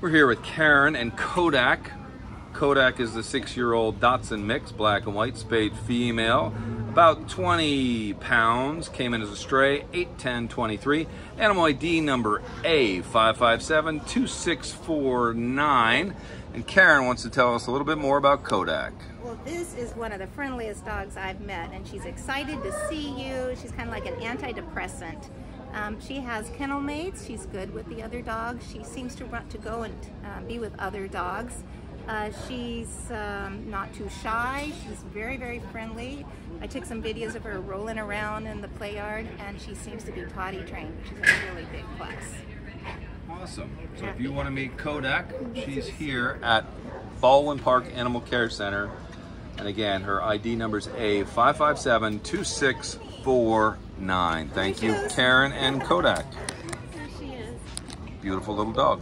We're here with Karen and Kodak. Kodak is the six-year-old Dachshund mix, black and white, spayed female. About 20 pounds, came in as a stray, 81023. Animal ID number A5572649. And Karen wants to tell us a little bit more about Kodak. Well, this is one of the friendliest dogs I've met, and she's excited to see you. She's kind of like an antidepressant. Um, she has kennel mates. She's good with the other dogs. She seems to want to go and uh, be with other dogs. Uh, she's um, not too shy. She's very, very friendly. I took some videos of her rolling around in the play yard, and she seems to be potty trained, which is a really big plus. Awesome. So if you want to meet Kodak, she's here at Baldwin Park Animal Care Center. And again, her ID number is A5572649. Thank you, Karen and Kodak. There she is. Beautiful little dog.